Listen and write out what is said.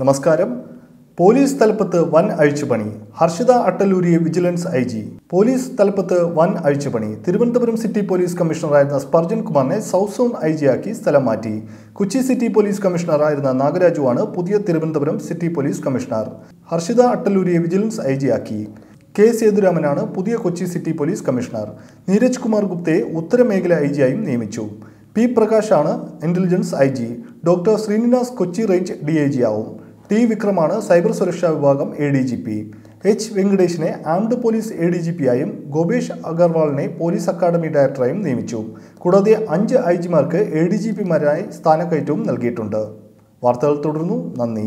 നമസ്കാരം. പോലീസ് തലപ്പത്ത് വൻ അഴിച്ചുപണി. ഹർഷിത അട്ടല്ലൂരിയെ വിജിലൻസ് ഐ ജി. പോലീസ് തലപ്പത്ത് വൻ അഴിച്ചുപണി. തിരുവനന്തപുരം സിറ്റി പോലീസ് കമ്മീഷണറായിരുന്ന സ്പർജൻ കുമാറിനെ സൗത്ത് സോൺ ഐ ജിയാക്കി സ്ഥലം മാറ്റി. കൊച്ചി സിറ്റി പോലീസ് കമ്മീഷണറായിരുന്ന നാഗരാജുവാണ് പുതിയ Thiruvananthapuram city police commissioner. Harshita അട്ടല്ലൂരിയെ vigilance I ജിയാക്കി കെ സേതുരാമനാണ് പുതിയ Kochi city police commissioner. Neeraj Kumar ഗുപ്തയെ ഉത്തരമേഖല ഐ ജിയായും നിയമിച്ചു. P പ്രകാശാണ് intelligence I G. Doctor Srinivas Kochi range D I G ആവും. ടി വിക്രമാണ് സൈബർ സുരക്ഷാ വിഭാഗം A D G P H വെങ്കടേഷിനെ armed police A D G P ആയും ഗോപേഷ് അഗർവാളിനെ police academy ഡയറക്ടറായും നിയമിച്ചു. കൂടാതെ അഞ്ച് ഐ ജിമാർക്ക് എ ഡി ജി പിമാരായി സ്ഥാനക്കയറ്റവും നൽകിയിട്ടുണ്ട്. വാർത്തകൾ തുടർന്നു നന്ദി.